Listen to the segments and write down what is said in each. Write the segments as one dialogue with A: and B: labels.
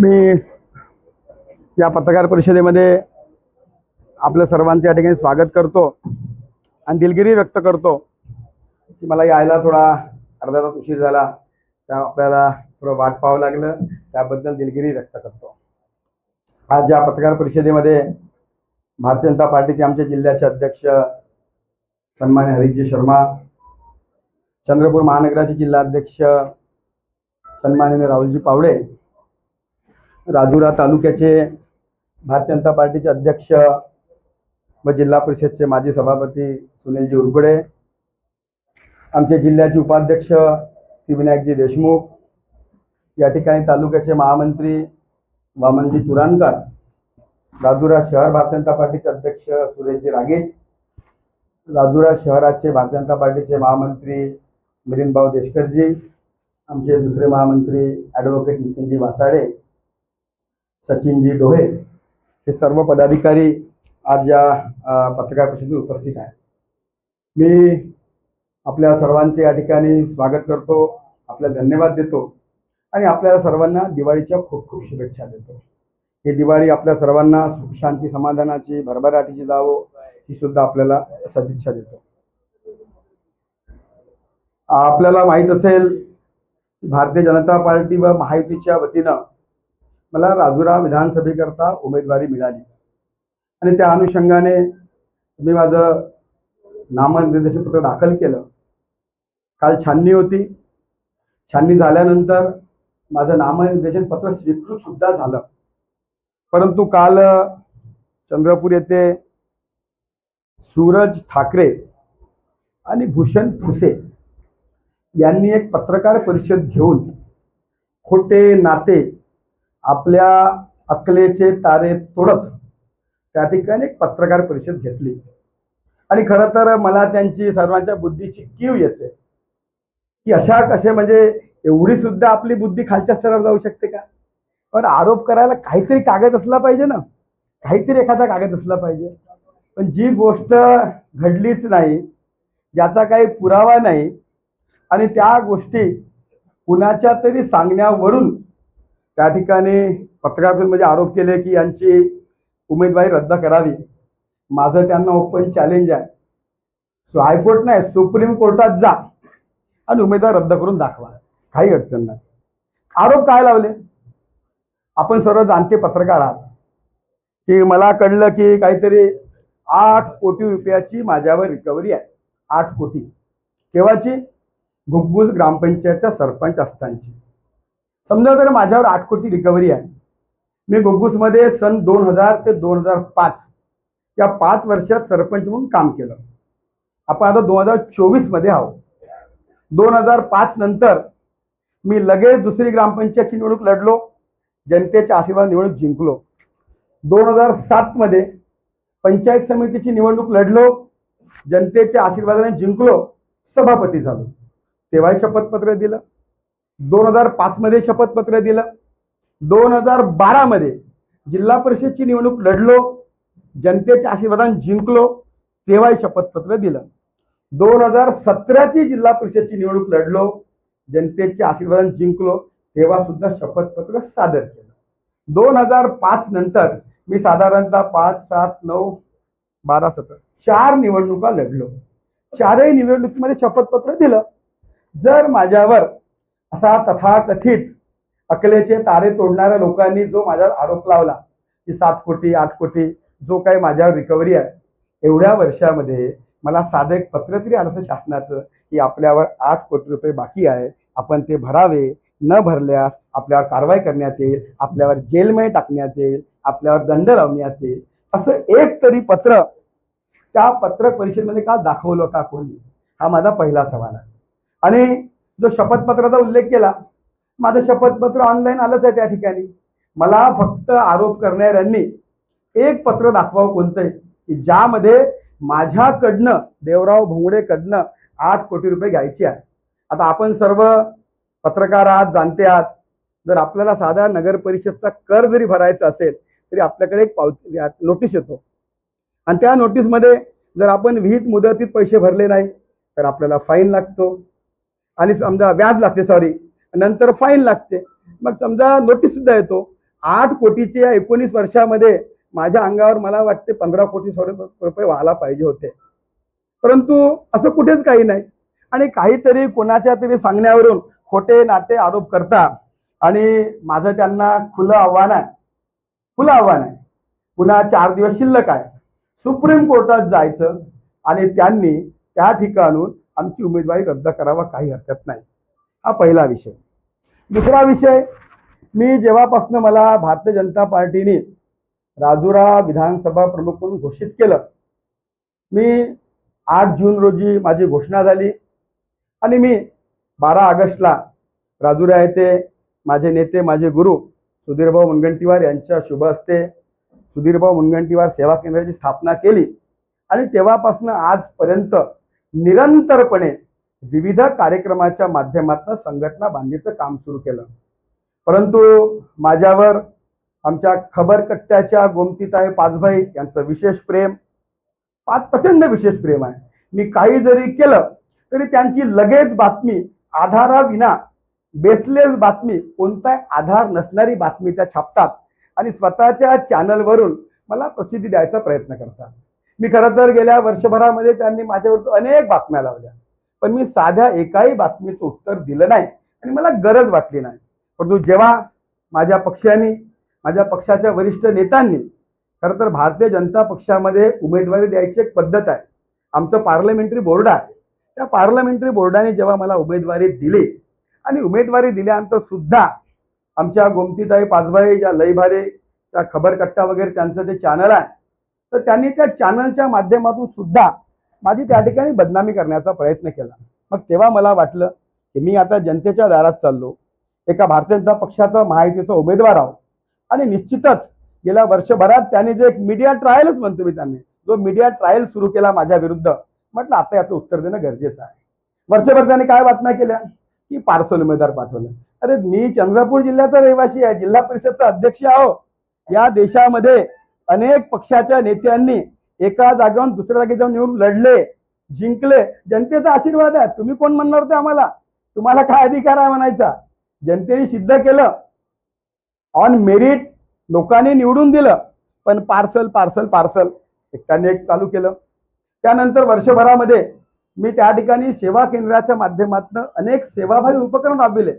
A: मी या पत्रकार परिषदेमध्ये आपलं सर्वांचं या ठिकाणी स्वागत करतो आणि दिलगिरी व्यक्त करतो की मला यायला थोडा अर्धा तास उशीर झाला. त्या आपल्याला थोडं वाट पाहावं लागलं. त्याबद्दल दिलगिरी व्यक्त करतो. आज या पत्रकार परिषदेमध्ये भारतीय जनता पार्टीचे आमच्या जिल्ह्याचे अध्यक्ष सन्मान्य हरिजी शर्मा चंद्रपूर महानगराचे जिल्हाध्यक्ष सन्माननीय राहुलजी पावडे राजुरा तालुक्याचे भारतीय जनता पार्टीचे अध्यक्ष व जिल्हा परिषदचे माजी सभापती सुनीलजी उरगडे आमचे जिल्ह्याचे उपाध्यक्ष श्रीविनायकजी देशमुख या ठिकाणी तालुक्याचे महामंत्री वामनजी तुराणकर राजुरा शहर भारतीय जनता पार्टीचे अध्यक्ष सुरेशजी रागेट राजुरा शहराचे भारतीय जनता पार्टीचे महामंत्री मिलिंदभाऊ देशकरजी आमचे दुसरे महामंत्री ॲडव्होकेट नितीनजी वासाडे सचिनजी डोहे हे सर्व पदाधिकारी आज या पत्रकार परिषदेत उपस्थित आहेत. मी आपल्या सर्वांचे या ठिकाणी स्वागत करतो आपल्या धन्यवाद देतो आणि आपल्या सर्वांना दिवाळीच्या खूप खूप शुभेच्छा देतो. ही दिवाळी आपल्या सर्वांना सुख शांती समाधानाची भरभराटीची जावो ही सुद्धा आपल्याला सदिच्छा देतो. आपल्याला माहीत असेल भारतीय जनता पार्टी व महायुतीच्या वतीनं मला राजुरा विधानसभेकरता उमेदवारी मिळाली. आणि त्या अनुषंगाने मी माझं नामनिर्देशन पत्र दाखल केलं. काल छाननी होती. छाननी झाल्यानंतर माझं नामनिर्देशन पत्र स्वीकृत सुद्धा झालं. परंतु काल चंद्रपूर येथे सूरज ठाकरे आणि भूषण फुसे यांनी एक पत्रकार परिषद घेऊन खोटे नाते आपल्या अकलेचे तारे तोडत त्या ठिकाणी एक पत्रकार परिषद घेतली. आणि खरं तर मला त्यांची सर्वांच्या बुद्धीची कीव येते. की अशा कसे म्हणजे एवढी सुद्धा आपली बुद्धी खालच्या स्तरावर जाऊ शकते का? पण आरोप करायला काहीतरी कागद असला पाहिजे ना? काहीतरी एखादा कागद असला पाहिजे. पण जी गोष्ट घडलीच नाही ज्याचा काही पुरावा नाही आणि त्या गोष्टी कुणाच्या तरी सांगण्यावरून त्या ठिकाणी पत्रकार म्हणजे आरोप केले की यांची उमेदवारी रद्द करावी. माझं त्यांना ओपन चॅलेंज आहे. सो हायकोर्ट नाही सुप्रीम कोर्टात जा आणि उमेदवार रद्द करून दाखवा. काही अडचण नाही. आरोप काय लावले? आपण सर्व जाणते पत्रकार आहात. की मला कळलं की काहीतरी आठ कोटी रुपयाची माझ्यावर रिकव्हरी आहे. आठ कोटी. केव्हाची? घुग्गुस ग्रामपंचायतच्या सरपंच असतांची. समजा जर माझ्यावर आठ कोटी रिकव्हरी आहे मी घुग्गुसमध्ये सन दोन हजार ते दोन हजार पाच या पाच वर्षात सरपंच म्हणून काम केलं. आपण आता दोन हजार चोवीसमध्ये आहोत. दोन हजार पाच नंतर मी लगेच दुसरी ग्रामपंचायतची निवडणूक लढलो जनतेच्या आशीर्वाद निवडणूक जिंकलो. दोन हजार सातमध्ये पंचायत समितीची निवडणूक लढलो जनतेच्या आशीर्वादाने जिंकलो सभापती झालो. तेव्हाही शपथपत्र दिलं. दोन हजार पाचमध्ये शपथपत्र दिलं. दोन हजार बारामध्ये जिल्हा परिषदची निवडणूक लढलो. जनतेच्या आशीर्वादाने जिंकलो. तेव्हाही शपथपत्र दिलं. दोन हजार सतराची जिल्हा परिषदची निवडणूक लढलो. जनतेच्या आशीर्वादाने जिंकलो. तेव्हा सुद्धा शपथपत्र सादर केलं. दोन हजार पाच नंतर मी साधारणतः पाच सात नऊ बारा सतरा चार निवडणुका लढलो. चारही निवडणुकीमध्ये शपथपत्र दिलं. जर माझ्यावर असा तथाकथित अकलेचे तारे तोडणाऱ्या लोकांनी जो माझ्यावर आरोप लावला की सात कोटी आठ कोटी जो काही माझ्यावर रिकव्हरी आहे एवढ्या वर्षामध्ये मला साधं एक पत्र तरी आलं असं शासनाचं की आपल्यावर आठ कोटी रुपये बाकी आहे आपण ते भरावे न भरल्यास आपल्यावर कारवाई करण्यात येईल आपल्यावर जेलमध्ये टाकण्यात येईल आपल्यावर दंड लावण्यात येईल. असं एक तरी पत्र त्या पत्र परिषदेमध्ये का दाखवलं का कोणी? हा माझा पहिला सवाल आहे. आणि जो शपथपत्राचा उल्लेख केला माझं शपथपत्र ऑनलाईन आलंच आहे त्या ठिकाणी. मला फक्त आरोप करणाऱ्यांनी एक पत्र दाखवावं कोणतंही की ज्यामध्ये माझ्याकडनं देवराव भोंगडेकडनं आठ कोटी रुपये घ्यायचे आहे आता आपण सर्व पत्रकार आहात जाणते आहात. जर आपल्याला साधा नगर परिषदचा कर जरी भरायचा असेल तरी आपल्याकडे एक पावती नोटीस येतो. आणि त्या नोटीसमध्ये जर आपण विहित मुदतीत पैसे भरले नाही तर आपल्याला फाईन लागतो. आणि समजा व्याज लागते सॉरी नंतर फाईन लागते. मग समजा नोटीस सुद्धा येतो. आठ कोटीचे या एकोणीस वर्षामध्ये माझ्या अंगावर मला वाटते पंधरा कोटी सॉरी रुपये व्हायला पाहिजे होते. परंतु असं कुठेच काही नाही. आणि काहीतरी कोणाच्या तरी सांगण्यावरून खोटे नाटे आरोप करतात. आणि माझं त्यांना खुलं आव्हान आहे. खुलं आव्हान आहे. पुन्हा चार दिवस शिल्लक आहे. सुप्रीम कोर्टात जायचं आणि त्यांनी त्या ठिकाणून आमची उमेदवारी रद्द करावा काही हरकत नाही. हा पहिला विषय. दुसरा विषय मी जेव्हापासून मला भारतीय जनता पार्टीने राजुरा विधानसभा प्रमुख म्हणून घोषित केलं मी आठ जून रोजी माझी घोषणा झाली आणि मी बारा ऑगस्टला राजुरा येथे माझे नेते माझे गुरु सुधीरभाऊ मुनगंटीवार यांच्या शुभ हस्ते सुधीरभाऊ मुनगंटीवार सेवा केंद्राची स्थापना केली आणि तेव्हापासून आजपर्यंत निरंतरपणे विविध कार्यक्रमाच्या माध्यमातून संघटना बांधणीचं काम सुरू केलं. परंतु माझ्यावर आमच्या खबरकट्ट्याच्या गोमतीताई पाचभाई यांचं विशेष प्रेम. पाच प्रचंड विशेष प्रेम आहे. मी काही जरी केलं तरी त्यांची लगेच बातमी आधाराविना बेसलेस बातमी कोणताही आधार नसणारी बातमी त्या छापतात आणि स्वतःच्या चॅनलवरून मला प्रसिद्धी द्यायचा प्रयत्न करतात. मी खरं तर गेल्या वर्षभरामध्ये त्यांनी माझ्यावर अनेक बातम्या लावल्या. पण मी साध्या एकाही बातमीचं उत्तर दिलं नाही आणि मला गरज वाटली नाही. परंतु जेव्हा माझ्या पक्षांनी माझ्या पक्षाच्या वरिष्ठ नेत्यांनी खरं तर भारतीय जनता पक्षामध्ये उमेदवारी द्यायची एक पद्धत आहे. आमचं पार्लमेंटरी बोर्ड आहे. त्या पार्लमेंटरी बोर्डाने जेव्हा मला उमेदवारी दिली आणि उमेदवारी दिल्यानंतर सुद्धा आमच्या गोमतीताई पाचभाई ज्या लईभारेच्या खबरकट्टा वगैरे त्यांचं जे चॅनल आहे तर त्यांनी त्या चॅनलच्या माध्यमातून सुद्धा माझी त्या ठिकाणी बदनामी करण्याचा प्रयत्न केला. मग तेव्हा मला वाटलं की मी आता जनतेच्या दारात चाललो. एका भारतीय जनता पक्षाचा महायुतीचा उमेदवार आहो. आणि निश्चितच गेल्या वर्षभरात त्यांनी जे एक मीडिया ट्रायलच म्हणतो मी त्यांनी जो मीडिया ट्रायल सुरू केला माझ्या विरुद्ध म्हटलं आता याचं उत्तर देणं गरजेचं आहे. वर्षभर त्याने काय बातम्या केल्या? की पार्सल उमेदवार पाठवलं. अरे मी चंद्रपूर जिल्ह्याचा रहिवासी आहे जिल्हा परिषदचा अध्यक्ष आहो. या देशामध्ये अनेक पक्षाच्या नेत्यांनी एका जागेवर दुसऱ्या जागी जाऊन येऊन लढले जिंकले. जनतेचा आशीर्वाद आहे. तुम्ही कोण म्हणणार होते आम्हाला? तुम्हाला काय अधिकार आहे म्हणायचा? जनतेने सिद्ध केलं. ऑन मेरिट लोकांनी निवडून दिलं. पण पार्सल पार्सल पार्सल एकट्याने एक चालू केलं. त्यानंतर वर्षभरामध्ये मी त्या ठिकाणी सेवा केंद्राच्या माध्यमातून अनेक सेवाभावी उपक्रम राबविले.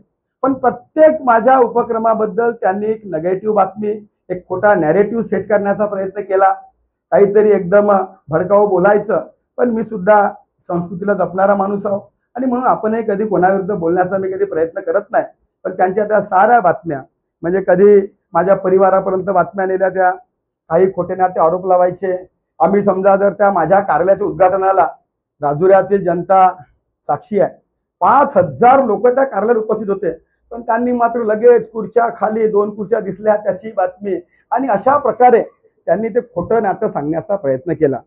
A: पण प्रत्येक माझ्या उपक्रमाबद्दल त्यांनी एक नेगेटिव्ह बातमी एक खोटा नॅरेटिव्ह सेट करण्याचा प्रयत्न केला. काहीतरी एकदम भडकावं बोलायचं पण मी सुद्धा संस्कृतीला जपणारा माणूस आहो. आणि म्हणून आपणही कधी कोणाविरुद्ध बोलण्याचा मी कधी प्रयत्न करत नाही. पण त्यांच्या त्या साऱ्या बातम्या म्हणजे कधी माझ्या परिवारापर्यंत बातम्या नेल्या त्या काही खोटे नाटे आरोप लावायचे. आम्ही समजा जर त्या माझ्या कार्यालयाच्या उद्घाटनाला राजुऱ्यातील जनता साक्षी आहे. पाच हजार लोक त्या कार्यालयात उपस्थित होते. पण त्यांनी मात्र लगेच खुर्च्या खाली दोन खुर्च्या दिसल्या त्याची बातमी. आणि अशा प्रकारे त्यांनी ते खोटं नाटक सांगण्याचा प्रयत्न केला.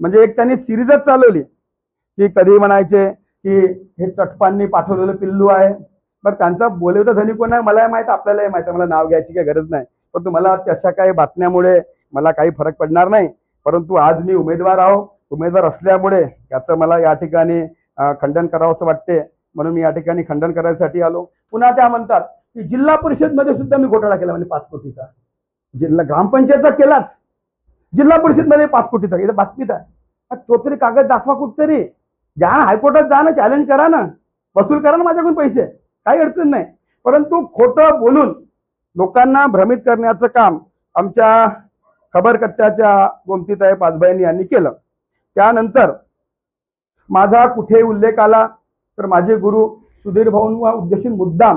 A: म्हणजे एक त्यांनी सिरीजच चालवली. की कधी म्हणायचे की हे चटपांनी पाठवलेलं पिल्लू आहे. बरं त्यांचा बोलवता धनी कोण आहे? मलाही माहीत आपल्यालाही माहीत आहे. मला नाव घ्यायची काही गरज नाही. परंतु मला तशा काही बातम्यामुळे मला काही फरक पडणार नाही. परंतु आज मी उमेदवार आहो. उमेदवार असल्यामुळे याचं मला या ठिकाणी खंडन करावं असं वाटते. म्हणून मी या ठिकाणी खंडन करायसाठी आलो. पुन्हा त्या म्हणतात की जिल्हा परिषदमध्ये सुद्धा मी घोटाळा केला म्हणजे पाच कोटीचा. जिल्हा ग्रामपंचायतचा केलाच. जिल्हा परिषदमध्ये पाच कोटीचा. इथं बातमीत आहे. तो तरी कागद दाखवा कुठतरी. जा ना हायकोर्टात जा ना चॅलेंज करा ना. वसूल करा ना माझ्याकडून पैसे. काही अडचण नाही. परंतु खोटं बोलून लोकांना भ्रमित करण्याचं काम आमच्या खबरकट्ट्याच्या गोमतीताई पाचबाईंनी यांनी केलं. त्यानंतर माझा कुठे उल्लेख आला. तर माझे गुरु सुधीर भाऊ हा मुद्दाम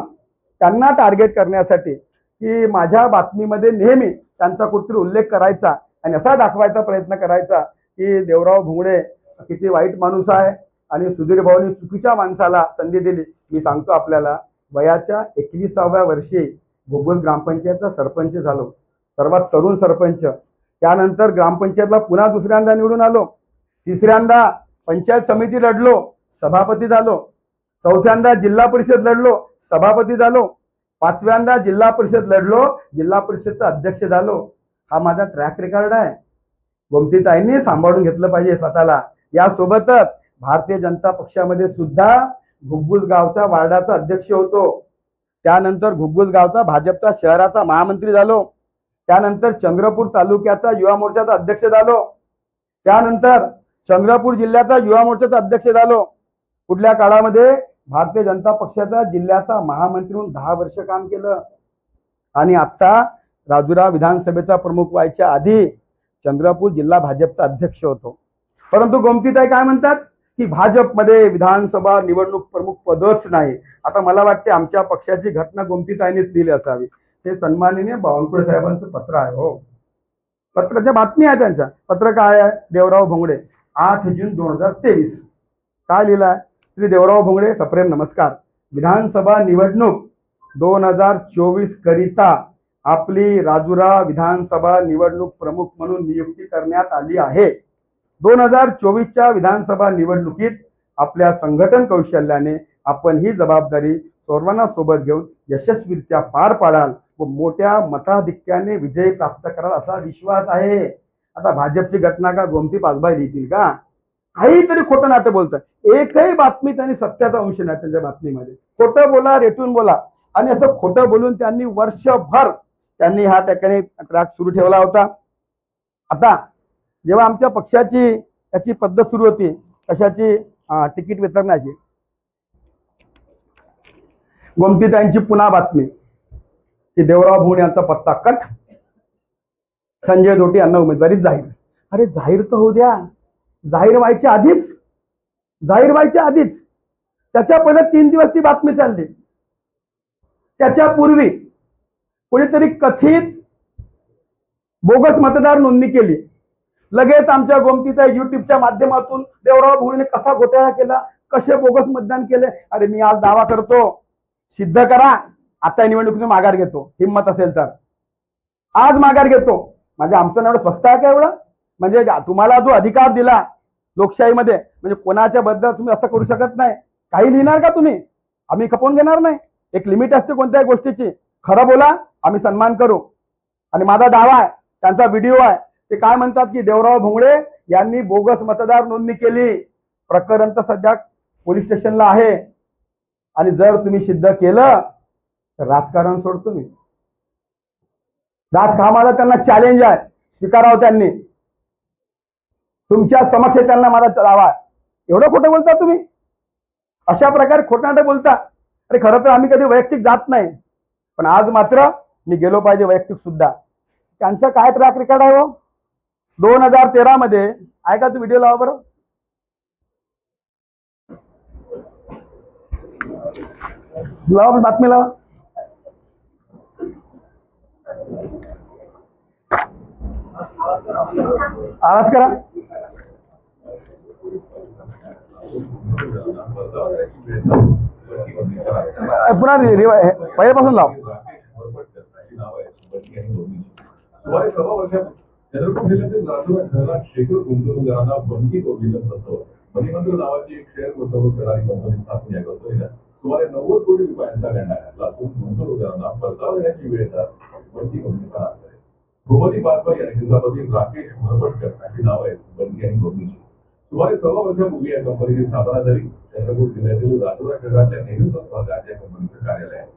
A: त्यांना टार्गेट करण्यासाठी की माझ्या बातमीमध्ये नेहमी त्यांचा कुठतरी उल्लेख करायचा आणि असा दाखवायचा प्रयत्न करायचा की देवराव भुंगडे किती वाईट माणूस आहे आणि सुधीर भाऊनी चुकीच्या माणसाला संधी दिली. मी सांगतो आपल्याला वयाच्या एकविसाव्या वर्षी घोगुल ग्रामपंचायतचा सरपंच झालो. सर्वात तरुण सरपंच. त्यानंतर ग्रामपंचायतला पुन्हा दुसऱ्यांदा निवडून आलो. तिसऱ्यांदा पंचायत समिती लढलो. सभापती झालो. चौथ्यांदा जिल्हा परिषद लढलो. सभापती झालो. पाचव्यांदा जिल्हा परिषद लढलो. जिल्हा परिषदचा अध्यक्ष झालो. हा माझा ट्रॅक रेकॉर्ड आहे. गोमतीताईंनी सांभाळून घेतलं पाहिजे स्वतःला. यासोबतच भारतीय जनता पक्षामध्ये सुद्धा घुग्गुस गावच्या वार्डाचा अध्यक्ष होतो. त्यानंतर घुग्गुस गावचा भाजपचा शहराचा महामंत्री झालो. त्यानंतर चंद्रपूर तालुक्याचा युवा मोर्चाचा अध्यक्ष झालो. त्यानंतर चंद्रपूर जिल्ह्याचा युवा मोर्चाचा अध्यक्ष झालो. कुठल्या काळामध्ये भारतीय जनता पक्षाचा जिल्ह्याचा महामंत्री म्हणून दहा वर्ष काम केलं? आणि आत्ता राजुरा विधानसभेचा प्रमुख व्हायच्या आधी चंद्रपूर जिल्हा भाजपचा अध्यक्ष होतो. परंतु गोमतीताई काय म्हणतात? की भाजपमध्ये विधानसभा निवडणूक प्रमुख पदच नाही. आता मला वाटते आमच्या पक्षाची घटना गोमतीताईनेच लिहिली असावी. हे सन्माननीय बावनकुळे साहेबांचं पत्र आहे हो. पत्राच्या बातमी आहे त्यांच्या. पत्र काय आहे? देवराव भोंगडे. आठ जून दोन हजार तेवीस. काय लिहिलं आहे श्री देवराव भोंगडे सप्रेम नमस्कार. विधानसभा निवडणूक दोन हजार चोवीस करिता आपली राजुरा विधानसभा निवडणूक प्रमुख म्हणून नियुक्ती करण्यात आली आहे. दोन हजार चोवीसच्या विधानसभा निवडणुकीत आपल्या संघटन कौशल्याने आपण ही जबाबदारी सर्वांना सोबत घेऊन यशस्वीरित्या पार पाडाल व मोठ्या मताधिक्याने विजय प्राप्त कराल असा विश्वास आहे. आता भाजपची घटना का गोमती पासबाई लिहितील का? काहीतरी खोटं नाट्य बोलतात एकही बातमी त्यांनी सत्याचा अंश नाही त्यांच्या बातमीमध्ये. खोटं बोला रेटून बोला. आणि असं खोटं बोलून त्यांनी वर्षभर त्यांनी हा ठिकाणी ट्रॅक सुरू ठेवला होता. आता जेव्हा आमच्या पक्षाची याची पद्धत सुरू होती कशाची? तिकीट वितरणाची. गोमतीताईंची पुन्हा बातमी. की देवराव भुवण यांचा पत्ता कट. संजय धोटे यांना उमेदवारी जाहीर. अरे जाहीर तर होऊ द्या. जाहीर व्हायच्या आधीच जाहीर व्हायच्या आधीच त्याच्या पहिले तीन दिवस ती बातमी चालली. त्याच्यापूर्वी कोणीतरी कथित बोगस मतदार नोंदणी केली. लगेच आमच्या गोमतीच्या युट्यूबच्या माध्यमातून देवराव भोळीने कसा घोटाळा केला कसे बोगस मतदान केले अरे मी आज दावा करतो. सिद्ध करा आता निवडणुकीतून माघार घेतो. हिंमत असेल तर. आज माघार घेतो. म्हणजे आमचं एवढं स्वस्त आहे का एवढं? म्हणजे तुम्हाला जो अधिकार दिला लोकशाहीमध्ये म्हणजे कोणाच्या बद्दल तुम्ही असं करू शकत नाही. काही लिहिणार का तुम्ही? आम्ही खपवून घेणार नाही. एक लिमिट असते कोणत्याही गोष्टीची. खरं बोला आम्ही सन्मान करू. आणि माझा दावा आहे त्यांचा व्हिडिओ आहे. ते काय म्हणतात की देवराव भोंगडे यांनी बोगस मतदार नोंदणी केली. प्रकरण तर सध्या पोलीस स्टेशनला आहे. आणि जर तुम्ही सिद्ध केलं तर राजकारण सोडतो मी. राजकामाला त्यांना चॅलेंज आहे. स्वीकारावं त्यांनी. तुमच्या समक्ष त्यांना माझा दावा. एवढं खोटं बोलता तुम्ही? अशा प्रकारे खोटनाटं बोलता. अरे खरं तर आम्ही कधी वैयक्तिक जात नाही. पण आज मात्र मी गेलो पाहिजे वैयक्तिक सुद्धा. त्यांचा काय ट्रॅक रेकॉर्ड आहे हो? दोन हजार तेरा मध्ये. ऐका तू व्हिडिओ लावा बरं. लावा बातमी लावा. आवाज करा. पुन्हा पहिल्यापासून लाव
B: सुमारे सव्वा वर्षात चंद्रपूर जिल्ह्यातील लातूर शहरात शेकडो गुंतवणूकदारांना बंदी फसवलं नावाची एक शेअर गुंतवणूक करणारी कंपनी स्थापन या सुमारे नव्वद कोटी रुपयांचा गंडा घातला. असून गुंतवणूकदारांना परतावण्याची वेळ जात बंदी कंपनी गोमती पासवान आणि तिचा राकेश भरपटकर अशी नाव आहेत बंदी आणि गोमतीची. सुमारे सव्वा वर्षापूर्वी या कंपनीची स्थापना झाली. चंद्रपूर जिल्ह्यातील लातूर शहरातल्या नेहरू भागात या कंपनीचं कार्यालय आहे.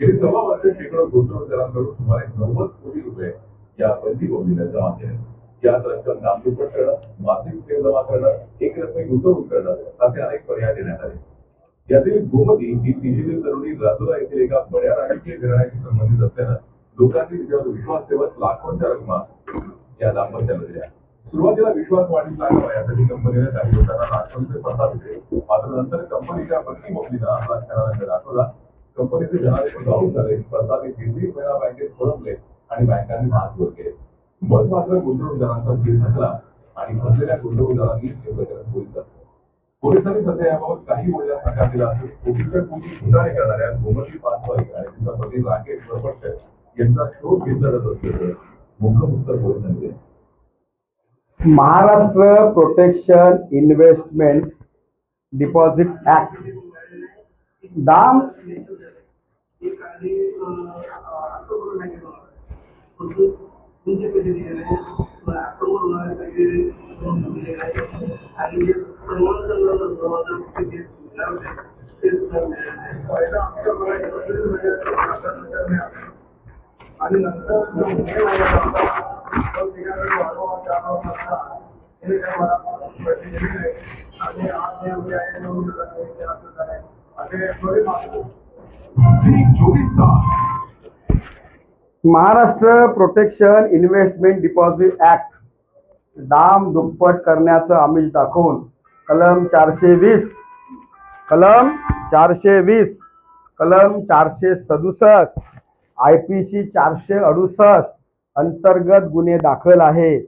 B: गेली सव्वा वर्ष शेकडो गुंतवणूकदारांकडून सुमारे नव्वद कोटी रुपये या बंदी बोलणीला जमा केले. यात रक्कम नामदुप्पट करणं मासिक ठेव जमा करणं एक रकमी गुंतवणूक करणं असे अनेक पर्याय देण्यात आले. यातील गोमती ही तिशीतील तरुणी लातूरा येथील एका बड्या राजकीय घराण्याशी संबंधित असल्यानं लोकांनी तिच्यावर विश्वास ठेवत लाखोंच्या रकमा या दाम्पत्याला दिल्या. सुरुवातीला विश्वास वाढीस लागावा यासाठी कंपनीने काही लोकांना लाखोंचे प्रस्ताविले मात्र नंतर कंपनीच्या पत्नी मोकलीनं आपला खरा रंग दाखवला. कंपनीचे जनादेश गाऊन झाले. प्रस्तावित केंद्रीय महिला बँकेत खोळंबले आणि बँकांनी हात वर केले. मग मात्र गुंतवणूकदारांचा जीव थकला आणि फसलेल्या गुंतवणूकदारांनी हे प्रकरण पोलिसात पोलिसांनी सध्या याबाबत काही बोलण्यास नकार दिला असून कोटीच्या कोटी घोटाळे करणाऱ्या गोमती पासवाई आणि तिचा पती राकेश प्रपटकर यांचा शोध घेतला जात असल्याचं मुख्य उत्तर पोलिसांनी दिलं
A: Maharashtra protection investment deposit act दाम?
C: आणि नंतर जो मे महिन्यात होता, तो तिच्याकडे वारंवार हे मला प्रतिनिधी आणि आज हे उद्या हे आणि थोडी
B: चोवीस तास
A: Maharashtra protection investment deposit act दाम दुप्पट करण्याचं आमिष दाखवून कलम चारशे वीस कलम चारशे वीस कलम चारशे सदुसष्ट. आय पी सी चारशे अडुसष्ट अंतर्गत गुन्हे दाखल आहे.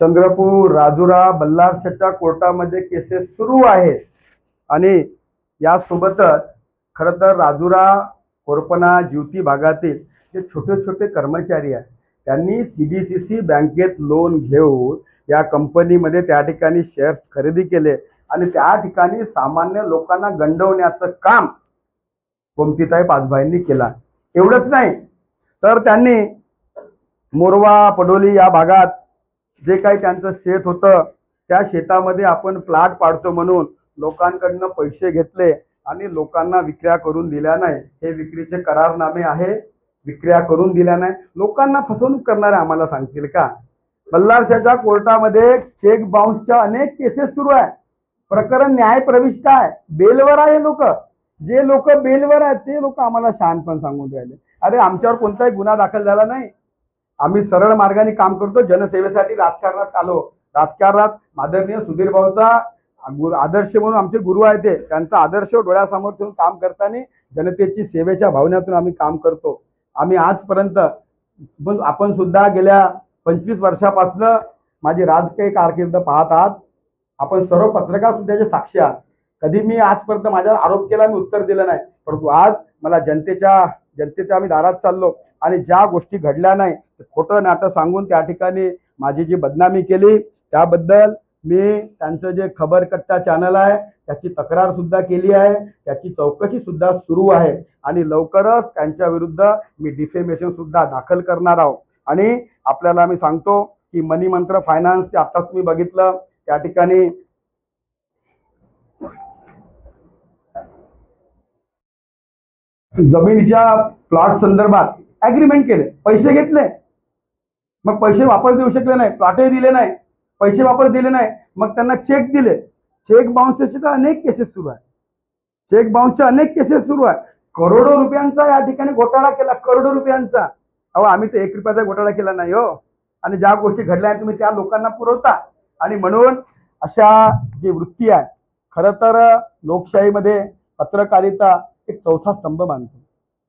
A: चंद्रपूर राजुरा बल्लारशाच्या कोर्टामध्ये केसेस सुरू आहेत. आणि यासोबतच खरं तर राजुरा कोरपना ज्युती भागातील जे छोटे छोटे कर्मचारी आहेत त्यांनी सी डी सी सी बँकेत लोन घेऊन या कंपनीमध्ये त्या ठिकाणी शेअर्स खरेदी केले. आणि त्या ठिकाणी सामान्य लोकांना गंडवण्याचं काम कोमतीताई पाचभाईंनी केला. एवढंच नाही. तर त्यांनी मोरवा पडोली या भागात जे काही त्यांचं शेत होतं त्या शेतामध्ये आपण प्लाट पाडतो म्हणून लोकांकडनं पैसे घेतले आणि लोकांना विक्र्या करून दिल्या नाही. हे विक्रीचे करारनामे आहे. विक्र्या करून दिल्या नाही. लोकांना फसवणूक करणारे आम्हाला सांगतील का? बल्लारशाच्या कोर्टामध्ये चेक बाउन्सच्या अनेक केसेस सुरू आहे. प्रकरण न्याय प्रविष्ट आहे. बेलवर आहे लोक. जे लोक बेलवर आहेत ते लोक आम्हाला शहाणपण सांगून राहिले. अरे आमच्यावर कोणताही गुन्हा दाखल झाला नाही. आम्ही सरळ मार्गाने काम करतो जनसेवेसाठी राजकारणात आलो. राजकारणात आदरणीय सुधीर भाऊचा गुरु आदर्श म्हणून आमचे गुरु आहेत ते. त्यांचा आदर्श डोळ्यासमोर ठेवून काम करताना जनतेची सेवेच्या भावनेतून आम्ही काम करतो. आम्ही आजपर्यंत पण आपण सुद्धा गेल्या पंचवीस वर्षापासनं माझी राजकीय कारकीर्द पाहत आहात. आपण सर्व पत्रकार सुद्धा जे साक्षी आहात. कधी मी आजपर्यंत माझ्यावर आरोप केला मी उत्तर दिलं नाही. परंतु आज मला जनतेच्या जनतेच्या आम्ही दारात चाललो आणि ज्या गोष्टी घडल्या नाही ते खोटं नाटं सांगून त्या ठिकाणी माझी जी बदनामी केली त्याबद्दल मी त्यांचं जे खबरकट्टा चॅनल आहे त्याची तक्रार सुद्धा केली आहे त्याची चौकशी सुद्धा सुरू आहे आणि लवकरच त्यांच्या विरुद्ध मी डिफेमेशन सुद्धा दाखल करणार आहोत. आणि आपल्याला मी सांगतो की मनी मंत्र फायनान्स ते आता तुम्ही बघितलं त्या ठिकाणी जमिनीच्या प्लॉट संदर्भात ऍग्रीमेंट केले. पैसे घेतले. मग पैसे वापस देऊ शकले नाही. प्लॉटही दिले नाही. पैसे वापस दिले नाही. मग त्यांना चेक दिले. चेक बाउन्सेसचे तर अनेक केसेस सुरू आहे चेक बाउन्सचे अनेक केसेस सुरू आहे करोडो रुपयांचा या ठिकाणी घोटाळा केला. करोडो रुपयांचा. अहो आम्ही तर एक रुपयाचा घोटाळा केला नाही हो. आणि ज्या गोष्टी घडल्या आहेत तुम्ही त्या लोकांना पुरवता. आणि म्हणून अशा जी वृत्ती आहे खरं तर लोकशाहीमध्ये पत्रकारिता एक चौथा स्तंभ मानतो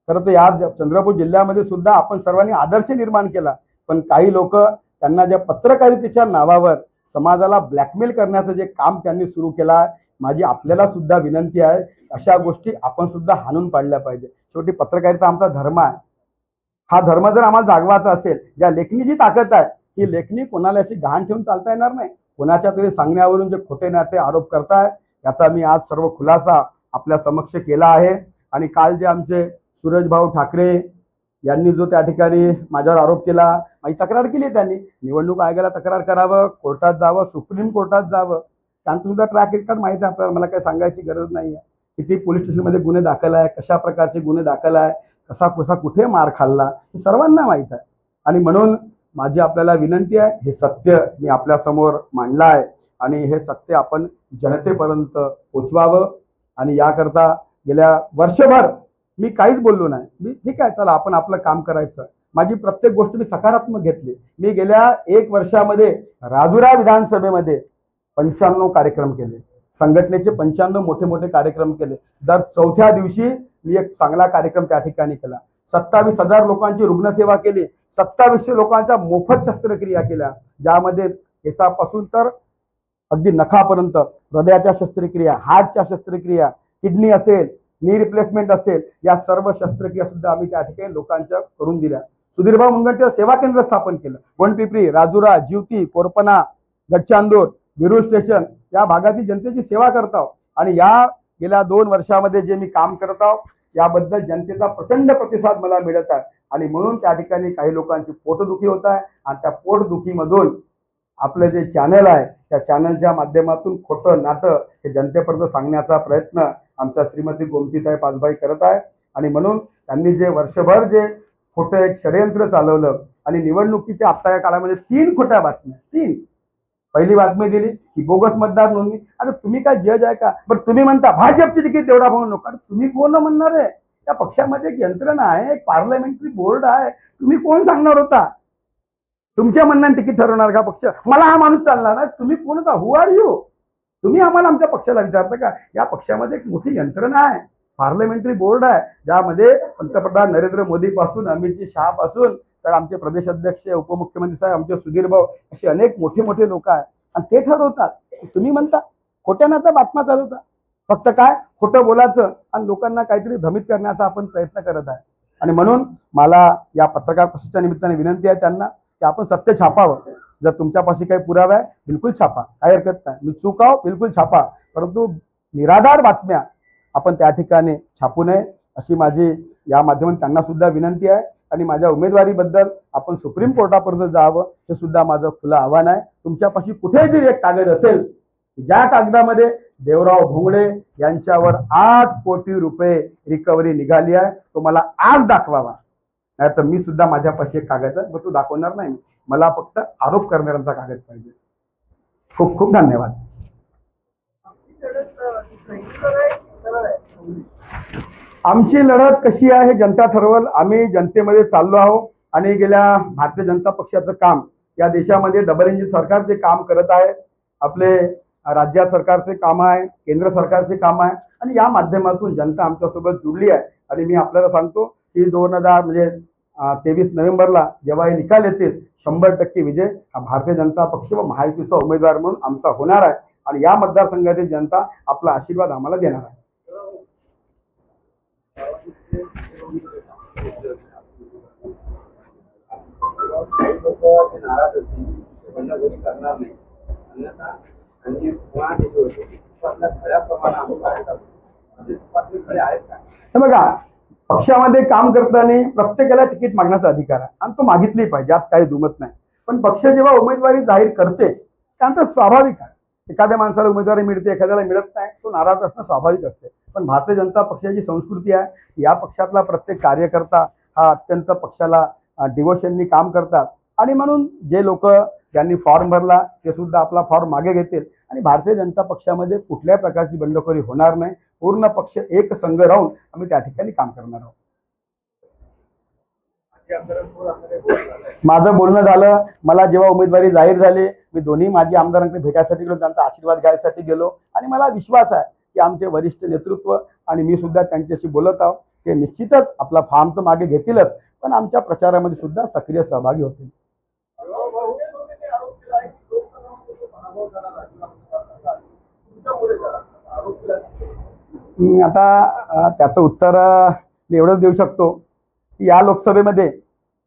A: खरं तर या चंद्रपूर जिल्ह्यामध्ये सुद्धा आपण सर्वांनी आदर्श निर्माण केला. पण काही लोक त्यांना ज्या पत्रकारितेच्या नावावर समाजाला ब्लॅकमेल करण्याचं जे काम त्यांनी सुरू केलं आहे माझी आपल्याला सुद्धा विनंती आहे अशा गोष्टी आपण सुद्धा हाणून पाडल्या पाहिजे. शेवटी पत्रकारिता आमचा धर्म आहे. हा धर्म जर आम्हाला जागवायचा असेल ज्या लेखनी जी ताकद आहे ही लेखनी कोणाला अशी गहाण ठेवून चालता येणार नाही. कोणाच्या तरी सांगण्यावरून जे खोटे नाटे आरोप करताय याचा मी आज सर्व खुलासा आपल्या समक्ष केला आहे. आणि काल जे आमचे सूरजभाऊ ठाकरे यांनी जो त्या ठिकाणी माझ्यावर आरोप केला माझी तक्रार केली त्यांनी. निवडणूक आयोगाला तक्रार करावं कोर्टात जावं सुप्रीम कोर्टात जावं. त्यांचं सुद्धा ट्रॅक रेकॉर्ड माहिती आहे आपल्याला मला काही सांगायची गरज नाही आहे. किती पोलीस स्टेशनमध्ये गुन्हे दाखल आहे कशा प्रकारचे गुन्हे दाखल आहे कसा कसा कुठे मार खाल्ला हे सर्वांना माहीत आहे. आणि म्हणून माझी आपल्याला विनंती आहे हे सत्य मी आपल्यासमोर मांडलं आहे. आणि हे सत्य आपण जनतेपर्यंत पोचवावं. आणि याकरता गेल्या वर्षभर मी काहीच बोललो नाही. मी ठीक आहे चला आपण आपलं काम करायचं. माझी प्रत्येक गोष्ट मी सकारात्मक घेतली. मी गेल्या एक वर्षामध्ये राजुरा विधानसभेमध्ये पंच्याण्णव कार्यक्रम केले. संघटनेचे पंच्याण्णव मोठे मोठे कार्यक्रम केले. दर चौथ्या दिवशी मी एक चांगला कार्यक्रम त्या ठिकाणी केला. सत्तावीस हजार लोकांची रुग्णसेवा केली. सत्तावीसशे लोकांच्या मोफत शस्त्रक्रिया केल्या. ज्यामध्ये केसापासून तर अगदी नखापर्यंत हृदयाच्या शस्त्रक्रिया हार्टच्या शस्त्रक्रिया किडनी असेल नी रिप्लेसमेंट असेल या सर्व शस्त्रक्रिया सुद्धा आम्ही त्या ठिकाणी लोकांच्या करून दिल्या. सुधीरभाऊ मुनगंटीवार सेवा केंद्र स्थापन केलं. वनपिपरी राजुरा जिवती कोरपना गडचांदूर विरू स्टेशन या भागातील जनतेची सेवा करतो आणि या गेल्या दोन वर्षामध्ये जे मी काम करत आहो याबद्दल जनतेचा प्रचंड प्रतिसाद मला मिळत आहे. आणि म्हणून त्या ठिकाणी काही लोकांची पोटदुखी होत आहे. आणि त्या पोटदुखीमधून आपलं जे चॅनल आहे त्या चॅनलच्या माध्यमातून खोटं नाटं हे जनतेपर्यंत सांगण्याचा प्रयत्न आमच्या श्रीमती गोमतीताई पाचबाई करत आहे. आणि म्हणून त्यांनी जे वर्षभर जे खोटं एक षडयंत्र चालवलं आणि निवडणुकीच्या आत्ता या काळामध्ये तीन खोट्या बातम्या तीन. पहिली बातमी दिली की बोगस मतदार नोंदणी. अरे तुम्ही काय जज आहे का? बरं तुम्ही म्हणता भाजपची तिकीट तेवढा म्हणून नको. तुम्ही कोण म्हणणार आहे? त्या पक्षामध्ये एक यंत्रणा आहे एक पार्लमेंटरी बोर्ड आहे. तुम्ही कोण सांगणार होता? तुमच्या म्हणण्याने तिकीट ठरवणार का पक्ष? मला हा माणूस चालणार नाही. तुम्ही कोण होता? हु आर यू तुम्ही आम्हाला आमच्या पक्षाला विचारता का? या पक्षामध्ये एक मोठी यंत्रणा आहे. पार्लमेंटरी बोर्ड आहे ज्यामध्ये पंतप्रधान नरेंद्र मोदी पासून अमित शहा पासून तर आमचे प्रदेश अध्यक्ष उपमुख्यमंत्री साहेब आमचे सुधीर भाऊ असे अनेक मोठे मोठे लोक आहेत. आणि ते ठरवतात. तुम्ही म्हणता. खोट्या आता बातम्या चालवता. फक्त काय? खोटं बोलायचं आणि लोकांना काहीतरी भ्रमित करण्याचा आपण प्रयत्न करत आहे. आणि म्हणून मला या पत्रकार परिषदेच्या निमित्ताने विनंती आहे त्यांना की आपण सत्य छापावं. जर तुमच्यापाशी काही पुरावा आहे बिलकुल छापा. काही हरकत नाही. मी चुकाव बिलकुल छापा. परंतु निराधार बातम्या आपण त्या ठिकाणी छापू नये अशी माझी या माध्यमातून त्यांना सुद्धा विनंती आहे. आणि माझ्या उमेदवारीबद्दल आपण सुप्रीम कोर्टापर्यंत जावं हे सुद्धा माझं खुलं आव्हान आहे. तुमच्यापाशी कुठे जरी एक कागद असेल ज्या कागदामध्ये देवराव भोंगडे यांच्यावर आठ कोटी रुपये रिकव्हरी निघाली आहे तो मला आज दाखवावा. नाही तर मी सुद्धा माझ्यापाशी एक कागद आहे मग तो दाखवणार नाही. मला फक्त आरोप करणाऱ्यांचा कागद पाहिजे. खूप खूप धन्यवाद. आमची लढत कशी आहे? हे जनता ठरवल. आम्ही जनतेमध्ये चाललो आहोत आणि गेल्या भारतीय जनता पक्षाचं काम या देशामध्ये डबल इंजिन सरकार जे काम करत आहे आपले राज्यात सरकारचे काम आहे केंद्र सरकारचे काम आहे आणि या माध्यमातून जनता आमच्यासोबत जुडली आहे. आणि मी आपल्याला सांगतो की दोन हजार म्हणजे तेवीस नोव्हेंबरला जेव्हा हे निकाल येतील शंभर टक्के विजय हा भारतीय जनता पक्ष व महायुतीचा उमेदवार म्हणून आमचा होणार आहे. आणि या मतदारसंघातील जनता आपला आशीर्वाद आम्हाला देणार आहे.
D: का
A: बघा पक्षामध्ये काम करताना प्रत्येकाला तिकीट मागण्याचा अधिकार आहे. आणि तो मागितली पाहिजे यात काही दुमत नाही. पण पक्ष जेव्हा उमेदवारी जाहीर करते त्यानंतर स्वाभाविक आहे. एखाद्या माणसाला उमेदवारी मिळते एखाद्याला मिळत नाही तो नाराज असणं स्वाभाविक असते. पण भारतीय जनता पक्षाची संस्कृती आहे या पक्षातला प्रत्येक कार्यकर्ता हा अत्यंत पक्षाला डिवोशननी काम करतात. आणि म्हणून जे लोक ज्यांनी फॉर्म भरला ते सुद्धा आपला फॉर्म मागे घेतील. आणि भारतीय जनता पक्षामध्ये कुठल्याही प्रकारची बंडखोरी होणार नाही. पूर्ण पक्ष एक संघ राहून आम्ही त्या ठिकाणी काम करणार आहोत. माझं बोलणं झालं मला जेव्हा उमेदवारी जाहीर झाली मी दोन्ही माझी आमदारांकडे भेटायसाठी गेलो त्यांचा आशीर्वाद घ्यायसाठी गेलो आणि मला विश्वास आहे की आमचे वरिष्ठ नेतृत्व आणि मी सुद्धा त्यांच्याशी बोलत आहोत. ते निश्चितच आपला फॉर्म तर मागे घेतीलच पण आमच्या प्रचारामध्ये सुद्धा सक्रिय सहभागी होतील. आता त्याचं उत्तर मी एवढंच देऊ शकतो की या लोकसभेमध्ये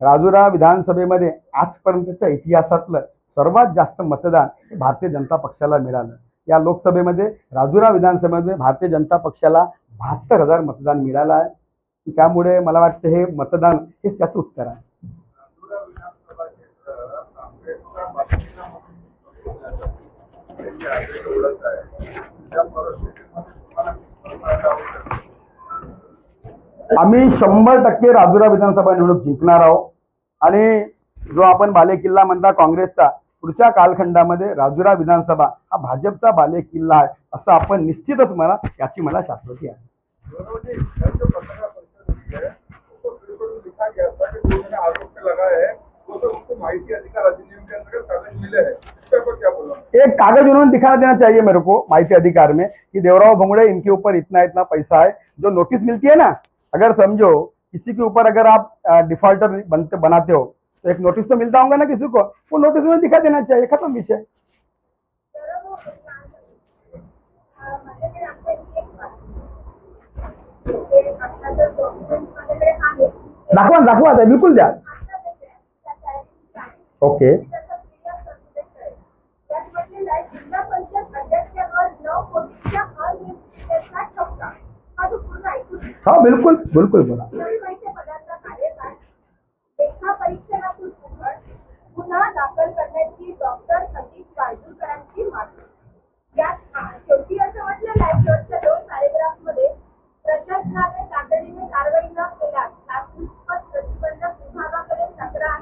A: राजुरा विधानसभेमध्ये आजपर्यंतच्या इतिहासातलं सर्वात जास्त मतदान हे भारतीय जनता पक्षाला मिळालं. या लोकसभेमध्ये राजुरा विधानसभेमध्ये भारतीय जनता पक्षाला बहात्तर हजार मतदान मिळालं आहे. त्यामुळे मला वाटतं हे मतदान हेच त्याचं उत्तर आहे. आम्ही शंभर टक्के राजुरा विधानसभा निवडणूक जिंकणार आहोत. आणि जो आपण बालेकिल्ला म्हणता काँग्रेसचा पुढच्या कालखंडामध्ये राजुरा विधानसभा हा भाजपचा बालेकिल्ला आहे असं आपण निश्चितच म्हणा याची मला शाश्वती आहे.
C: आरोप माहिती अधिकार अधिनियम के अंतर्गत कागज मिले हैं?
A: एक कागज़ उन्होंने दिखाना देना चाहिए मेरे को माहिती अधिकार में कि देवराव भंगड़े इनके ऊपर इतना इतना पैसा है। जो नोटिस मिलती है ना अगर समझो किसी के ऊपर अगर आप डिफॉल्टर बनते बनाते हो तो एक नोटिस तो मिलता होगा ना किसी को वो नोटिस उन्हें दिखा देना चाहिए खत्म विषय। दाखवा ना, दाखवा आता, बिलकुल द्या ओके। हा बिलकुल बिलकुल बोला.
E: पदाचा कार्यकाळ लेखा परीक्षणातून उघड पुन्हा दाखल करण्याची डॉक्टर सतीश मागणी. यात शेवटी असं म्हटलेलं आहे शेवटच्या दोन पॅरेग्राफमध्ये प्रशासनाने तातडीने कारवाई न केल्यास लाचलुचपत प्रतिबंधक विभागाकडे तक्रार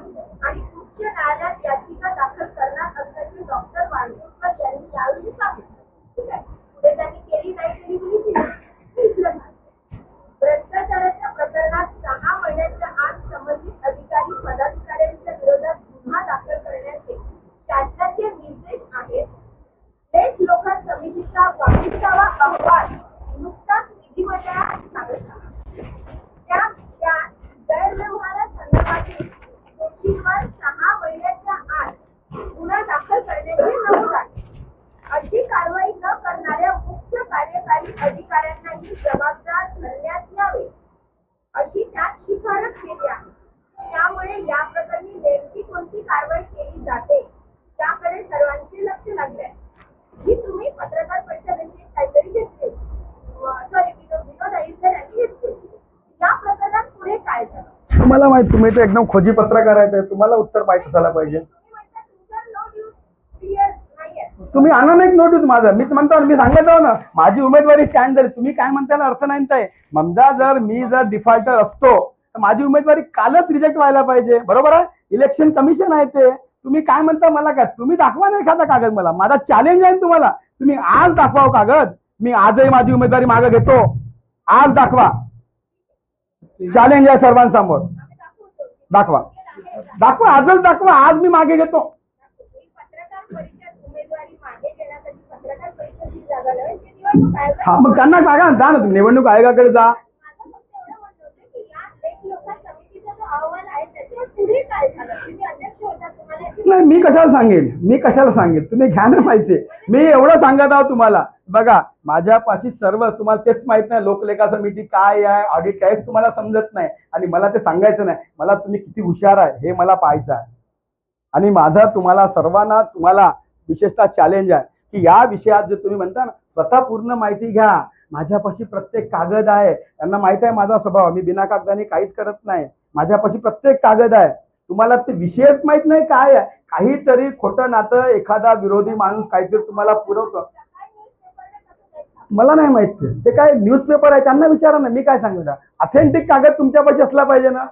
E: आणि उच्च न्यायालयात याचिका दाखल करणार असल्याचे डॉक्टर वाळजूकर यांनी यावेळी सांगितले. ठीक आहे? पुढे त्यांनी केली नाही केली म्हणजे तुम्ही भ्रष्टाचाराच्या प्रकरणात सहा महिन्याच्या आत संबंधित अधिकारी पदाधिकाऱ्यांच्या विरोधात गुन्हा दाखल करण्याचे शासनाचे निर्देश आहेत. लेख लोक समितीचा बावीसावा अहवाल नुकताच विधिमंडळात यावे अशी त्यात शिफारस केली आहे त्यामुळे नेमकी कोणती कारवाई केली जाते. सर्वांचे लक्ष लागले की ही तुम्ही पत्रकार परिषदेशी काहीतरी घेतली. सॉरी विनोद विनोद अय्यर यांनी घेतली या प्रकरणात पुढे काय झालं?
A: तुम्हाला माहीत तुम्ही तर एकदम खोजी पत्रकार आहेत तुम्हाला उत्तर माहीत असायला पाहिजे.
E: तुम्ही नो
A: आणा ना एक नोटीस माझं. मी म्हणतो ना, मी सांगायचं ना माझी उमेदवारी स्टँड झाली. तुम्ही काय म्हणताना अर्थ नाही काय समजा जर मी जर डिफॉल्टर असतो तर माझी उमेदवारी कालच रिजेक्ट व्हायला पाहिजे. बरोबर आहे? इलेक्शन कमिशन आहे ते. तुम्ही काय म्हणता मला काय? तुम्ही दाखवा नाही एखादा कागद मला. माझा चॅलेंज आहे ना तुम्हाला. तुम्ही आज दाखवा कागद. मी आजही माझी उमेदवारी मागे घेतो. आज दाखवा. चॅलेंज आहे सर्वांसमोर. दाखवा. दाखवा आजच दाखवा. आज मी मागे घेतो. हा मग त्यांना मागा जा ना तुम्ही. निवडणूक आयोगाकडे जा. नाही मी कशाला सांगेल? मी कशाला सांगेल? तुम्ही घ्या ना माहिती. मी एवढं सांगत आहोत तुम्हाला. बघा माझ्यापाशी सर्व तुम्हाला तेच माहीत नाही लोकलेखा समिती काय आहे ऑडिट काय तुम्हाला समजत नाही. आणि मला ते सांगायचं नाही. मला तुम्ही किती हुशार आहे हे मला पाहायचं आहे. आणि माझा तुम्हाला सर्वांना तुम्हाला विशेषतः चॅलेंज आहे की या विषयात जे तुम्ही म्हणता ना स्वतः पूर्ण माहिती घ्या. माझ्यापाशी प्रत्येक कागद आहे. त्यांना माहीत आहे माझा स्वभाव. मी बिना कागदाने काहीच करत नाही. माझ्यापाशी प्रत्येक कागद आहे. तुम्हाला ते विषयच माहीत नाही काय आहे. काहीतरी खोटं नातं एखादा विरोधी माणूस काहीतरी तुम्हाला पुरवतो
E: सकाळ न्यूजपेपरने कसं काय छापलं?
A: मला नाही माहीत ते. ते काय न्यूजपेपर आहे त्यांना विचारा ना मी काय सांगितलं ऑथेंटिक कागद तुमच्यापाशी असला पाहिजे ना.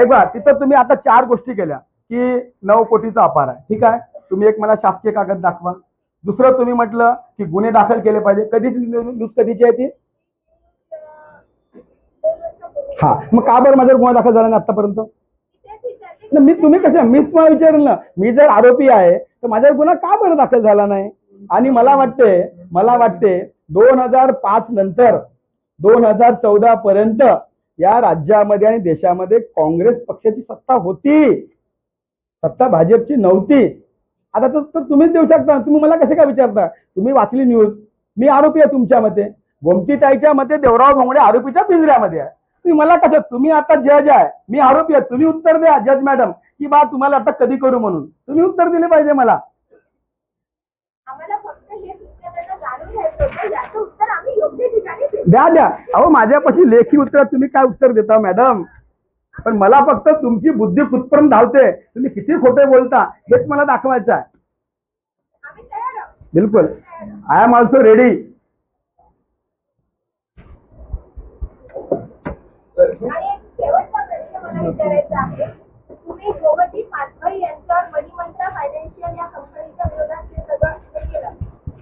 A: एक बा तिथं तुम्ही आता चार गोष्टी केल्या की नऊ कोटीचा अपार आहे. ठीक आहे? तुम्ही एक मला शासकीय कागद दाखवा. दुसरं तुम्ही म्हटलं की गुन्हे दाखल केले पाहिजे. कधीची न्यूज कधीची आहे ती? हा. मग का बरं माझ्यावर गुन्हा दाखल झाला नाही आतापर्यंत? मी तुम्ही कशा मीच तुम्हाला विचारेल ना. मी जर आरोपी आहे तर माझ्यावर गुन्हा का बरं दाखल झाला नाही? आणि मला वाटते मला वाटते दोन हजार पाच नंतर दोन हजार चौदा पर्यंत या राज्यामध्ये आणि देशामध्ये काँग्रेस पक्षाची सत्ता होती. सत्ता भाजपची नव्हती. आता तर तर तुम्हीच देऊ शकता. तुम्ही मला कसे काय विचारता? तुम्ही वाचली न्यूज. मी आरोपी आहे तुमच्या मते. गोमतीताईच्या मते देवराव भोंगडे आरोपीच्या पिंजऱ्यामध्ये आहे. तुम्ही मला कसं तुम्ही आता जज आहे. मी आरोपी आहे. तुम्ही उत्तर द्या जज मॅडम. की बा तुम्हाला अटक कधी करू म्हणून. तुम्ही उत्तर दिले पाहिजे मला
E: आम्हाला फक्त हे तुमच्याकडनं जाणून घ्यायचं होतं याचं उत्तर आम्ही योग्य ठिकाणी देऊ.
A: द्या द्या. अहो माझ्यापाशी लेखी उत्तर तुम्ही काय उत्तर देता मॅडम? पण मला फक्त तुमची बुद्धी कुठपर्यंत धावते. तुम्ही किती खोटे बोलता हेच मला दाखवायचं आहे.
E: आम्ही तयार आहोत
A: बिलकुल. आय एम ऑल्सो रेडी
E: आणि एक शेवटचा प्रश्न मला विचारायचा आहे. तुम्ही गोमती पाचभाई यांच्यावर मणिमंत्रा फायनान्शियल या कंपनीच्या विरोधात हे सगळं केलं?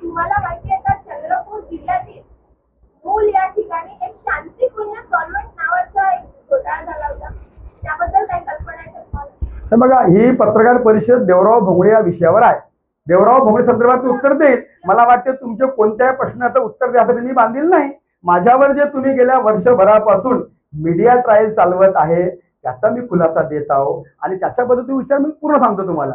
E: तुम्हाला माहिती आहे का चंद्रपूर जिल्ह्यातील मूल या ठिकाणी एक शांती पुण्य सॉल्वंट नावाचा एक घोटाळा झाला होता. त्याबद्दल काही कल्पना आहे का तुम्हाला?
A: तर बघा ही पत्रकार परिषद देवराव भोंगडे या विषयावर आहे. देवराव भोंगडे संदर्भात उत्तर देईल. मला वाटते तुमच्या कोणत्याही प्रश्नाचं उत्तर द्यासाठी मी बांधील नाही. माझ्यावर जे तुम्ही गेल्या वर्षभरापासून मीडिया ट्रायल चालवत आहे त्याचा मी खुलासा देत आहो. आणि त्याच्याबद्दल तुम्ही विचार मी पूर्ण सांगतो तुम्हाला.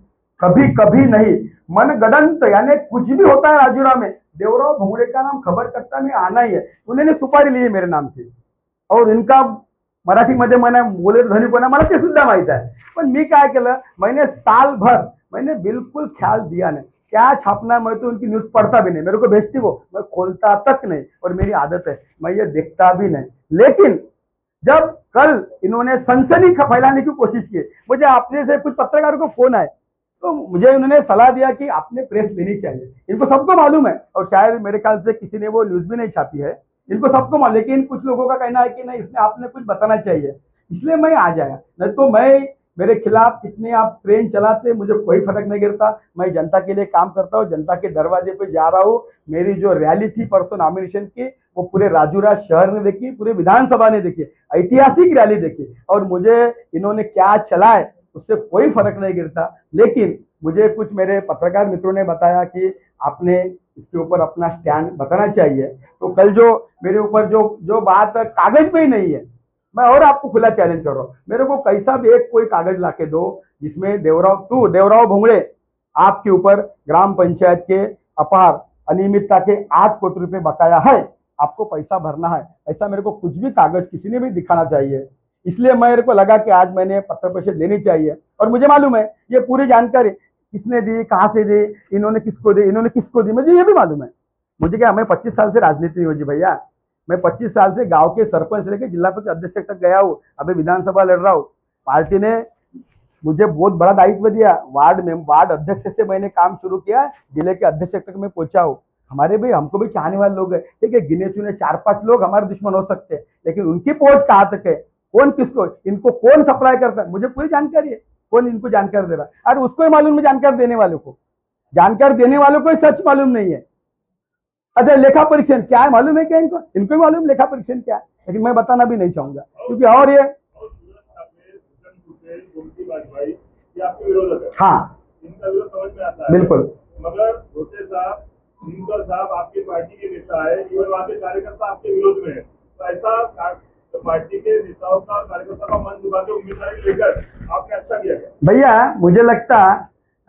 C: कभी
A: कभी नहीं। मन गडंत यानी कुछ भी होता है राजूरा में। देवराव भोंगड़े का नाम खबर कट्टा में आना ही है। उन्होंने सुपारी ली है मेरे नाम की और इनका मराठीमध्ये मला बोले धनीपणा मला ते सुद्धा माहित आहे। पण मी काय मैंने साल भर मैंने बिल्कुल ख्याल दिया नहीं। क्या छापना है, मैं तो उनकी न्यूज़ पढ़ता भी नहीं। मेरे को भेजती वो। मैं खोलता तक नहीं और मेरी आदत है। मैं ये देखता भी नहीं। लेकिन जब कल इन्होंने सनसनी फैलाने की कोशिश की, मुझे अपने से कुछ पत्रकारों को फ़ोन आए तो मुझे उन्होंने सलाह दिया कि आपने प्रेस लेनी चाहिए। इनको सबको मालूम है, और शायद मेरे ख्याल से किसी ने वो न्यूज़ भी नहीं छापी है। इनको सबको मालूम, लेकिन कुछ लोगों का कहना है कि नहीं, इसमें आपने कुछ बताना चाहिए। इसलिए मैं आ जाया नहीं तो मैं, मेरे खिलाफ कितने आप ट्रेन चलाते, मुझे कोई फ़र्क नहीं गिरता। मैं जनता के लिए काम करता हूँ, जनता के दरवाजे पे जा रहा हूँ। मेरी जो रैली थी परसों नॉमिनेशन की, वो पूरे राजूरा शहर ने देखी, पूरे विधानसभा ने देखी, ऐतिहासिक रैली देखी। और मुझे इन्होंने क्या चलाए उससे कोई फ़र्क नहीं गिरता। लेकिन मुझे कुछ मेरे पत्रकार मित्रों ने बताया कि आपने इसके ऊपर अपना स्टैंड बताना चाहिए। तो कल जो मेरे ऊपर जो जो बात कागज़ पे ही नहीं है, मैं और आपको खुला चैलेंज कर रहा हूँ। मेरे को कैसा भी एक कोई कागज़ लाके दो, जिसमें देवराव टू देवराव भोंगड़े, आपके ऊपर ग्राम पंचायत के अपार अनियमितता के आठ कोटी रुपए बकाया है, आपको पैसा भरना है। ऐसा मेरे को कुछ भी कागज़ किसी ने भी दिखाना चाहिए। इसलिए मेरे को लगा कि आज मैंने पत्र परिषद लेनी चाहिए। और मुझे मालूम है, ये पूरी जानकारी किसने दी, कहाँ से दी, इन्होंने किसको दी, इन्होंने किसको दी, मुझे ये भी मालूम है। मुझे क्या, मैं पच्चीस साल से राजनीति हो जी भैया। मैं पच्चीस साल से गाँव के सरपंच से लेकर जिला परिषद अध्यक्ष तक गया हूँ। अभी विधानसभा लड़ रहा हूँ। पार्टी ने मुझे बहुत बड़ा दायित्व दिया। वार्ड में, वार्ड अध्यक्ष से मैंने काम शुरू किया, ज़िले के अध्यक्ष तक मैं पहुँचा हूँ। हमारे भी, हमको भी चाहने वाले लोग हैं। ठीक है, गिने चुने चार पाँच लोग हमारे दुश्मन हो सकते हैं, लेकिन उनकी पहुँच कहाँ तक है? कौन किसको इनको कौन सप्लाई करता है? मुझे पूरी जानकारी है। कौन इनको जानकारी दे रहा है? अरे उसको ही मालूम है जानकारी देने वालों को। जानकारी देने वालों को ही सच मालूम नहीं है। अच्छा लेखा परीक्षण क्या है? मालूम है क्या इनको? इनको भी मालूम लेखा परीक्षण क्या है? लेकिन मैं बताना भी नहीं चाहूँगा क्योंकि और ये
C: है।
A: बिल्कुल।
C: मगर भोटे साहब दिनकर साहब आपकी पार्टी के नेता है इवन वहाँ के कार्यकर्ता आपके विरोध में है। तो ऐसा आपने अच्छा
A: भैया मुझे लगता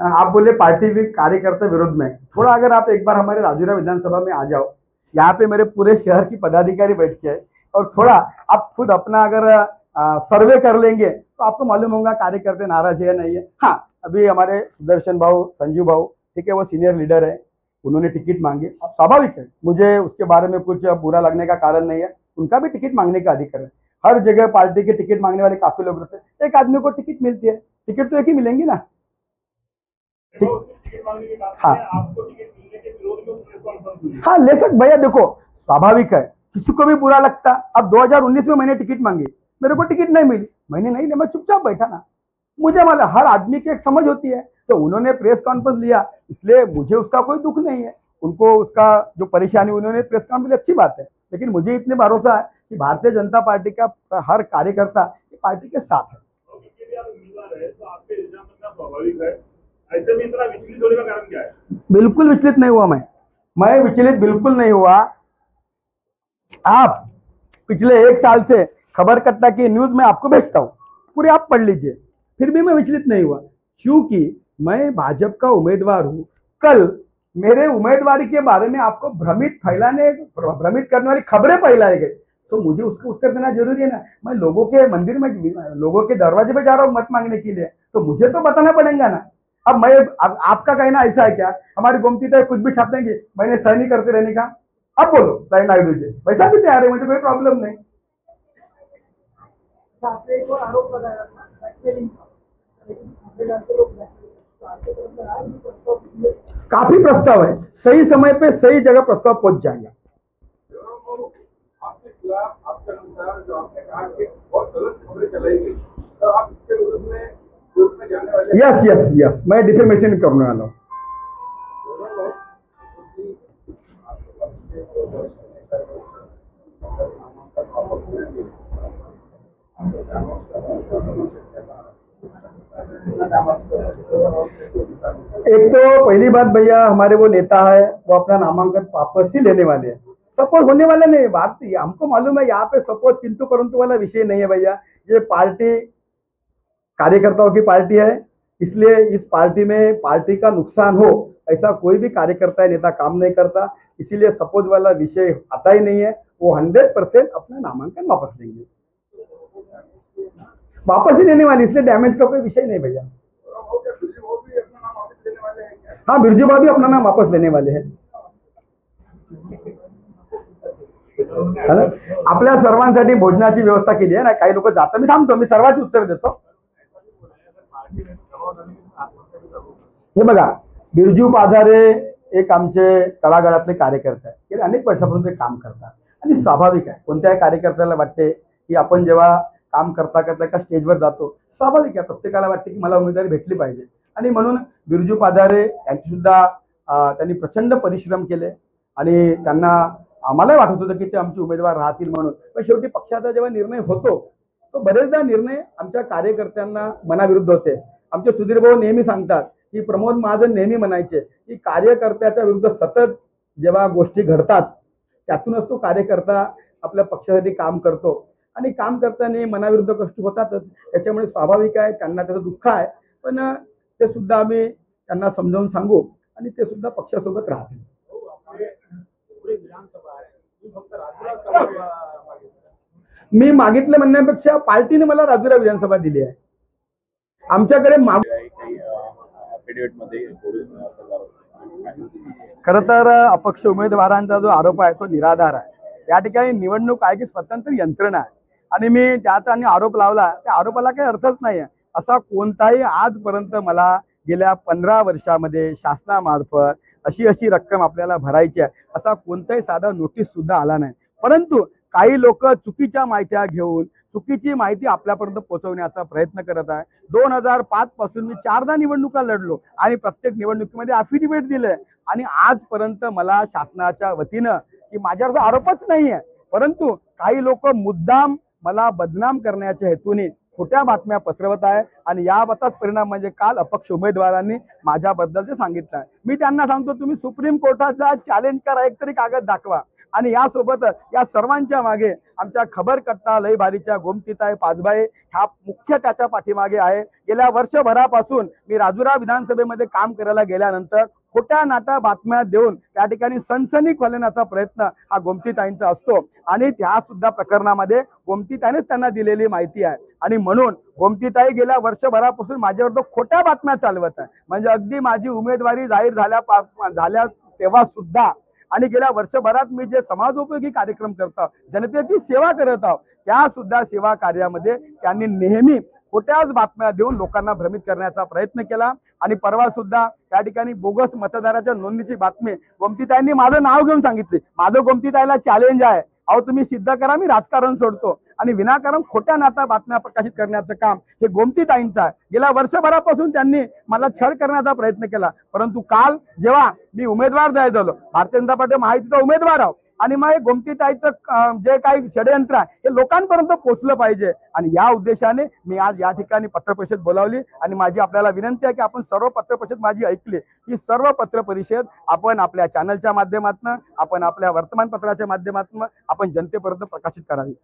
A: आप बोले पार्टी भी कार्यकर्ता विरोध में। थोड़ा अगर आप एक बार हमारे राजूरा विधानसभा में आ जाओ यहाँ पे मेरे पूरे शहर की पदाधिकारी बैठ के और थोड़ा आप खुद अपना अगर आ, सर्वे कर लेंगे तो आपको मालूम होगा कार्यकर्ता नाराज़ है या नहीं है। हाँ अभी हमारे सुदर्शन भाऊ संजू भाऊ ठीक है वो सीनियर लीडर है उन्होंने टिकट मांगी। अब स्वाभाविक है मुझे उसके बारे में कुछ बुरा लगने का कारण नहीं है। उनका भी टिकट मांगने का अधिकार है। हर जगह पार्टी के टिकट मांगने वाले काफ़ी लोग रहते हैं। एक आदमी को टिकट मिलती है। टिकट तो एक ही मिलेंगी ना? हाँ। हाँ ले सक भैया देखो स्वाभाविक है। किसी को भी बुरा लगता। अब 2019 में मैंने टिकट मांगी। मेरे को टिकट नहीं मिली। मैंने नहीं लिया मैं चुपचाप बैठा ना। मुझे मालूम हर आदमी की एक समझ होती है। तो उन्होंने प्रेस कॉन्फ्रेंस लिया। इसलिए मुझे उसका कोई दुख नहीं है। उनको उसका जो परेशानी उन्होंने प्रेस कॉन्फ्रेंस अच्छी बात है। लेकिन मुझे इतने भरोसा है कि भारतीय जनता पार्टी का हर कार्यकर्ता पार्टी के साथ है।
C: तो आपके इल्ज़ाम लगना स्वाभाविक ऐसे में इतना विचलित होने का कारण क्या है?
A: बिल्कुल विचलित नहीं हुआ मैं। मैं विचलित बिल्कुल नहीं हुआ। आप पिछले एक साल से खबर कट्टा की न्यूज़ में आपको भेजता हूँ। पूरे आप पढ़ लीजिए। फिर भी मैं विचलित नहीं हुआ। क्योंकि मैं भाजपा का उम्मीदवार हूँ। कल मेरे उम्मीदवारी के बारे में आपको भ्रमित फैलाने, भ्रमित करने वाली खबरें फैलाई गई। तो मुझे उसको उत्तर देना ज़रूरी है ना? मैं लोगों के मंदिर में, लोगों के दरवाजे पे जा रहा हूँ मत मांगने के लिए। तो मुझे तो बताना पड़ेगा ना। अब मैं, अब आपका कहना ऐसा है क्या? हमारी गोमती तो कुछ भी छाप देंगे। मैंने सह नहीं करते रहने का। अब बोलो, राय नायडू जी, वैसा भी तैयार है, मुझे कोई प्रॉब्लम नहीं।
F: एक आरोप लगाया था
A: काफ़ी प्रस्ताव है। सही समय पे सही जगह प्रस्ताव पहुँच जाएगा। यस यस यस मैं डिफेमेशन करने वाला हूँ। एक तो पहली बात भैया, हमारे वो नेता है, वो अपना नामांकन वापस ही लेने वाले हैं। सपोज़ होने वाला नहीं, बात ये हमको मालूम है, यहाँ पे सपोज़ किंतु परंतु वाला विषय नहीं है भैया। ये पार्टी, कार्यकर्ताओं की पार्टी है, इसलिए इस पार्टी में पार्टी का नुकसान हो, ऐसा कोई भी कार्यकर्ता नेता काम नहीं करता, इसीलिए सपोज़ वाला विषय आता ही नहीं है, वो हंड्रेड परसेंट अपना नामांकन वापस लेंगे। वापस ही लेने वाले इसलिए डैमेज का कोई विषय नहीं भैया।
G: वापस लेने वाले हाँ
A: बिरजू भाभी अपना नाम वापस लेने वाले हैं। आपल्या सर्वांसाठी भोजनाची व्यवस्था केली आहे ना? काही लोक जातात. मी थांबतो मी सर्वांची उत्तर देतो. हे बघा बिरजू पाजारे एक आमचे तळागाळातले कार्यकर्ते आहेत. गेले अनेक वर्षापासून ते काम करतात. आणि स्वाभाविक आहे कोणत्याही कार्यकर्त्याला वाटते की आपण जेव्हा काम करता करता एका स्टेजवर जातो. स्वाभाविक आहे प्रत्येकाला वाटते की मला उमेदवारी भेटली पाहिजे. आणि म्हणून बिरजू पाझारे यांचीसुद्धा त्यांनी प्रचंड परिश्रम केले. आणि त्यांना आम्हालाही वाटत होतं की ते आमचे उमेदवार राहतील म्हणून. पण शेवटी पक्षाचा जेव्हा निर्णय होतो तो बरेचदा निर्णय आमच्या कार्यकर्त्यांना मनाविरुद्ध होते. आमचे सुधीर भाऊ नेहमी सांगतात की प्रमोद महाजन नेहमी म्हणायचे की कार्यकर्त्याच्या विरुद्ध सतत जेव्हा गोष्टी घडतात त्यातूनच तो कार्यकर्ता आपल्या पक्षासाठी काम करतो. आणि काम करताना मनाविरुद्ध कष्ट होतातच. त्याच्यामुळे स्वाभाविक आहे त्यांना त्याचं दुःख आहे. पण ते सुद्धा आम्ही त्यांना समजावून सांगू आणि ते सुद्धा पक्षासोबत राहतील. मी मागितलं म्हणण्यापेक्षा पार्टीने मला राजुरा विधानसभा दिली आहे. आमच्याकडे माग खर तर अपक्ष उमेदवारांचा जो आरोप आहे तो निराधार आहे. या ठिकाणी निवडणूक आहे की स्वतंत्र यंत्रणा आहे. आणि मी ज्याचा आणि आरोप लावला त्या आरोपाला काही अर्थच नाही आहे असा कोणताही आजपर्यंत मला गेल्या पंधरा वर्षामध्ये शासनामार्फत अशी अशी रक्कम आपल्याला भरायची आहे असा कोणताही साधा नोटीस सुद्धा आला नाही. परंतु काही लोक चुकीच्या माहित्या घेऊन चुकीची माहिती आपल्यापर्यंत पोहोचवण्याचा प्रयत्न करत आहे. दोन हजार पाच पासून मी चारदा निवडणुका लढलो आणि प्रत्येक निवडणुकीमध्ये अफिडेव्हिट दिले आणि आजपर्यंत मला शासनाच्या वतीनं की माझ्यावरचा आरोपच नाही आहे परंतु काही लोक मुद्दाम मला बदनाम करण्याच्या हेतूने खोट्या बातम्या पसरवत आहे. आणि याबाबतच परिणाम म्हणजे काल अपक्ष उमेदवारांनी माझ्याबद्दल जे सांगितलं आहे. मी त्यांना सांगतो तुम्ही सुप्रीम कोर्टाचा चॅलेंज करा एक तरी कागद दाखवा. आणि यासोबत या सर्वांच्या मागे आमच्या खबरकट्टा लय भारीच्या गोमतीताई पाचबाई ह्या मुख्य त्याच्या पाठीमागे आहे. गेल्या वर्षभरापासून मी राजुरा विधानसभेमध्ये काम करायला गेल्यानंतर खोट्या नाट्या बातम्या देऊन त्या ठिकाणी सनसनी खोलण्याचा प्रयत्न हा गोमतीताईंचा असतो. आणि त्या सुद्धा प्रकरणामध्ये गोमतीताईनेच त्यांना दिलेली माहिती आहे. आणि म्हणून गोमतीताई गेल्या वर्षभरापासून माझ्यावर तो खोट्या बातम्या चालवत आहे. म्हणजे अगदी माझी उमेदवारी जाहीर झाल्या झाल्या तेव्हा सुद्धा आणि गेल्या वर्षभरात मी जे समाजोपयोगी कार्यक्रम करत आहोत जनतेची सेवा करत आहोत त्या सुद्धा सेवा कार्यामध्ये त्यांनी नेहमी खोट्याच बातम्या देऊन लोकांना भ्रमित करण्याचा प्रयत्न केला. आणि परवा सुद्धा त्या ठिकाणी बोगस मतदाराच्या नोंदणीची बातमी गोमतीताईंनी माझं नाव घेऊन सांगितले. माझं गोमतीताईला चॅलेंज आहे. अहो तुम्ही सिद्ध करा मी राजकारण सोडतो. आणि विनाकारण खोट्या नाता बातम्या प्रकाशित करण्याचं काम हे गोमतीताईंचं आहे. गेल्या वर्षभरापासून त्यांनी मला छळ करण्याचा प्रयत्न केला. परंतु काल जेव्हा मी उमेदवार जाहीर झालो भारतीय जनता पार्टी माहितीचा उमेदवार आहो आणि मग हे गोमतीताईचं जे काही षडयंत्र आहे हे लोकांपर्यंत पोहोचलं पाहिजे. आणि या उद्देशाने मी आज या ठिकाणी पत्रपरिषद बोलावली. आणि माझी आपल्याला विनंती आहे की आपण सर्व पत्रपरिषद माझी ऐकली. ही सर्व पत्रपरिषद आपण आपल्या चॅनलच्या माध्यमातून आपण आपल्या वर्तमानपत्राच्या माध्यमातून आपण जनतेपर्यंत प्रकाशित करावी.